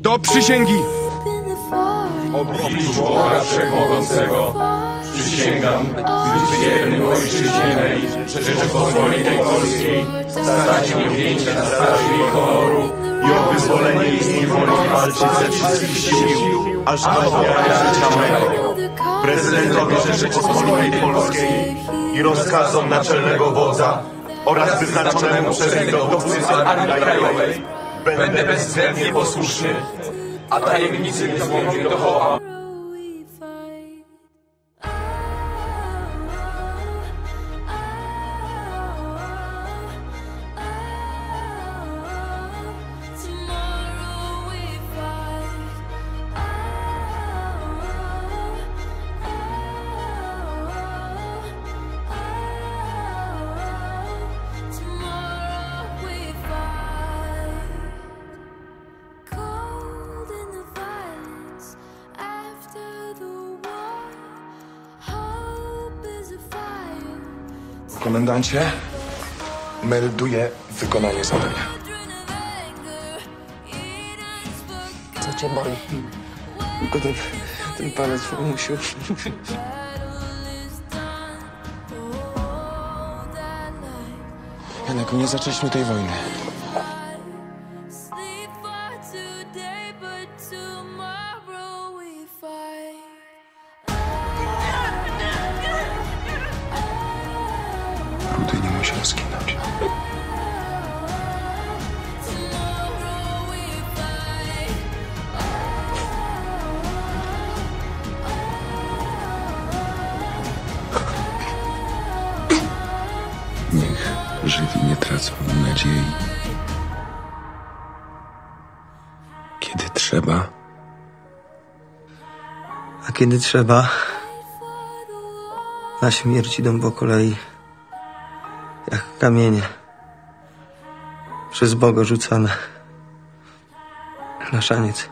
Do przysięgi! obliczu Boga Wszechmogącego przysięgam być wiernym ojczyźnie Rzeczypospolitej Polskiej, stać się wieńczę na straży jej honoru i o wyzwolenie z niewoli walczyć ze wszystkich sił, aż do ofiary życia mego. Prezydentowi Rzeczypospolitej Polskiej i rozkazom naczelnego wodza oraz wyznaczonemu przez niego dowódcy Armii Krajowej będę bezwzględnie posłuszny, a tajemnicy niezłomnie dochowam. Komendancie, melduję wykonanie zadania. Co cię boli? Tylko ten, ten palec night. Janek, nie zaczęliśmy tej wojny. We fight. Niech żywi nie tracą nadziei. Kiedy trzeba, A kiedy trzeba, na śmierć idą po kolei, jak kamienie, przez Boga rzucane na szaniec.